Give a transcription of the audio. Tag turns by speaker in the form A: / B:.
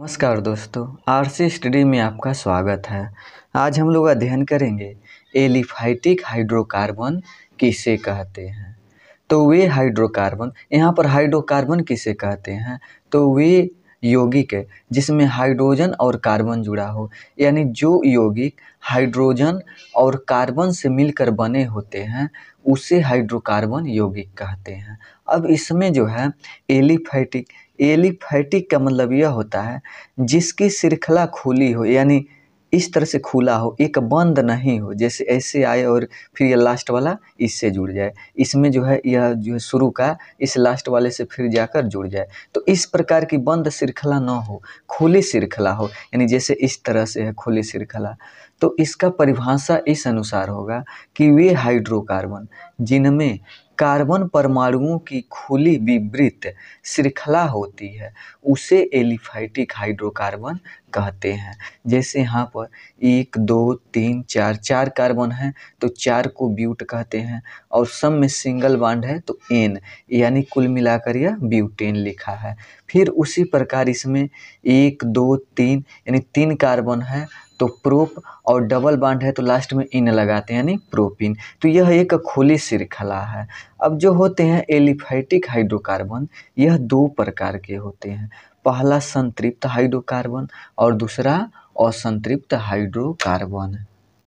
A: नमस्कार दोस्तों, RC study में आपका स्वागत है। आज हम लोग अध्ययन करेंगे एलिफाइटिक हाइड्रोकार्बन किसे कहते हैं। तो वे हाइड्रोकार्बन, यहाँ पर हाइड्रोकार्बन किसे कहते हैं? तो वे यौगिक है, जिसमें हाइड्रोजन और कार्बन जुड़ा हो। यानी जो यौगिक हाइड्रोजन और कार्बन से मिलकर बने होते हैं, उसे हाइड्रोकार्बन यौगिक कहते हैं। अब इसमें जो है, एलिफैटिक। एलिफैटिक का मतलब यह होता है, जिसकी श्रृंखला खुली हो, यानी इस तरह से खुला हो, एक बंद नहीं हो, जैसे ऐसे आए और फिर ये लास्ट वाला इससे जुड़ जाए। इसमें जो है, यह जो है शुरू का, इस लास्ट वाले से फिर जाकर जुड़ जाए। तो इस प्रकार की बंद श्रृंखला ना हो, खुली श्रृंखला हो, यानी जैसे इस तरह से है, खुली श्रृंखला। तो इसका परिभाषा इस अनुसार होगा कि वे हाइड्रोकार्बन जिनमें कार्बन परमाणुओं की खुली विवृत श्रृंखला होती है, उसे एलिफाइटिक हाइड्रोकार्बन कहते हैं। जैसे यहाँ पर एक, दो, तीन, चार चार कार्बन हैं तो चार को ब्यूट कहते हैं, और सब में सिंगल बाड है तो एन, यानी कुल मिलाकर यह ब्यूटेन लिखा है। फिर उसी प्रकार इसमें एक, दो, तीन, यानी तीन कार्बन है तो प्रोप और डबल बांड है तो लास्ट में इन लगाते हैं, यानी प्रोपिन। तो यह एक खुली श्रृंखला है। अब जो होते हैं एलिफाइटिक हाइड्रोकार्बन, यह दो प्रकार के होते हैं। पहला संतृप्त हाइड्रोकार्बन और दूसरा असंतृप्त हाइड्रोकार्बन।